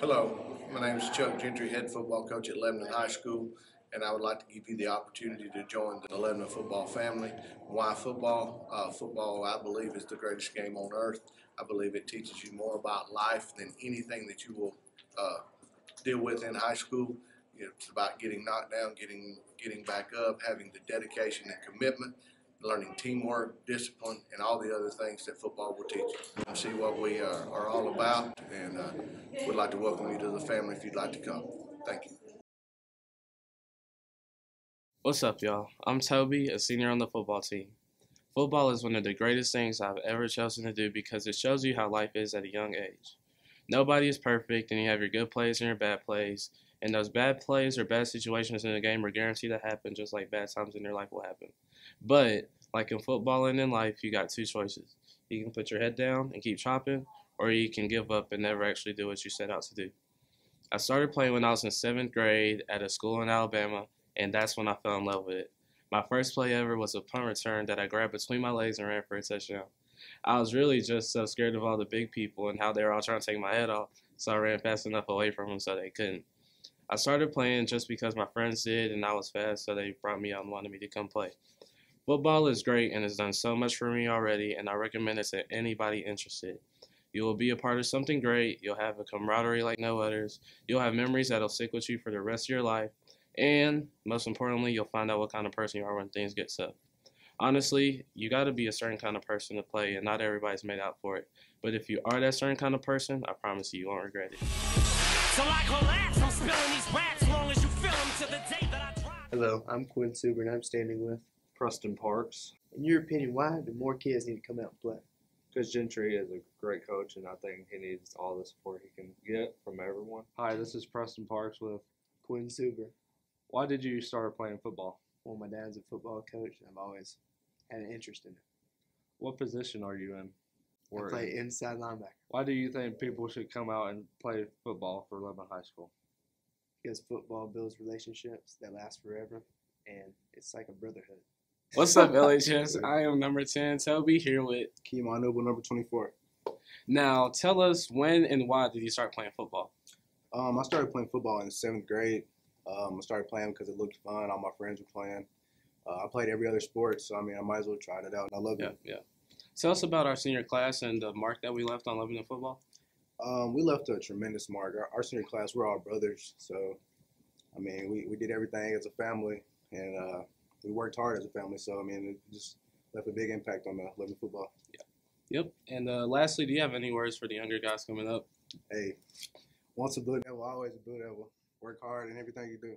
Hello, my name is Chuck Gentry, head football coach at Lebanon High School, and I would like to give you the opportunity to join the Lebanon football family. Why football? Uh, football, I believe, is the greatest game on earth. I believe it teaches you more about life than anything that you will uh, deal with in high school. It's about getting knocked down, getting getting back up, having the dedication and commitment, learning teamwork, discipline, and all the other things that football will teach you. See what we are, are all about, and uh, we'd like to welcome you to the family if you'd like to come. Thank you. What's up, y'all? I'm Toby, a senior on the football team. Football is one of the greatest things I've ever chosen to do because it shows you how life is at a young age. Nobody is perfect, and you have your good plays and your bad plays, and those bad plays or bad situations in the game are guaranteed to happen just like bad times in your life will happen. But, like in football and in life, you got two choices. You can put your head down and keep chopping, or you can give up and never actually do what you set out to do. I started playing when I was in seventh grade at a school in Alabama, and that's when I fell in love with it. My first play ever was a punt return that I grabbed between my legs and ran for a touchdown. I was really just so scared of all the big people and how they were all trying to take my head off, so I ran fast enough away from them so they couldn't. I started playing just because my friends did and I was fast, so they brought me out and wanted me to come play. Football is great and has done so much for me already, and I recommend it to anybody interested. You will be a part of something great, you'll have a camaraderie like no others, you'll have memories that'll stick with you for the rest of your life, and most importantly, you'll find out what kind of person you are when things get tough. Honestly, you got to be a certain kind of person to play, and not everybody's made out for it. But if you are that certain kind of person, I promise you, you won't regret it. So I'm spilling these raps long as you feel them to the day that I Hello, I'm Quinn Suber, and I'm standing with Preston Parks. In your opinion, why do more kids need to come out and play? Because Gentry is a great coach, and I think he needs all the support he can get from everyone. Hi, this is Preston Parks with Quinn Suber. Why did you start playing football? Well, my dad's a football coach, and I've always had an interest in it. What position are you in? I play inside linebacker. Why do you think people should come out and play football for Lebanon High School? Because football builds relationships that last forever, and it's like a brotherhood. What's up, LHS? I am number 10, Toby, here with Keemon Noble, number 24. Now, tell us when and why did you start playing football? Um, I started playing football in seventh grade. Um, I started playing because it looked fun. All my friends were playing. Uh, I played every other sport, so I mean, I might as well try it out. I love yeah, it. Yeah. Tell us about our senior class and the mark that we left on Lebanon football. Um, we left a tremendous mark. Our, our, senior class, we're all brothers, so I mean, we, we did everything as a family, and uh, we worked hard as a family. So I mean, it just left a big impact on the Lebanon football. Yeah. Yep. And uh, lastly, do you have any words for the younger guys coming up? Hey, once a Blue Devil, always a Blue Devil. Work hard in everything you do.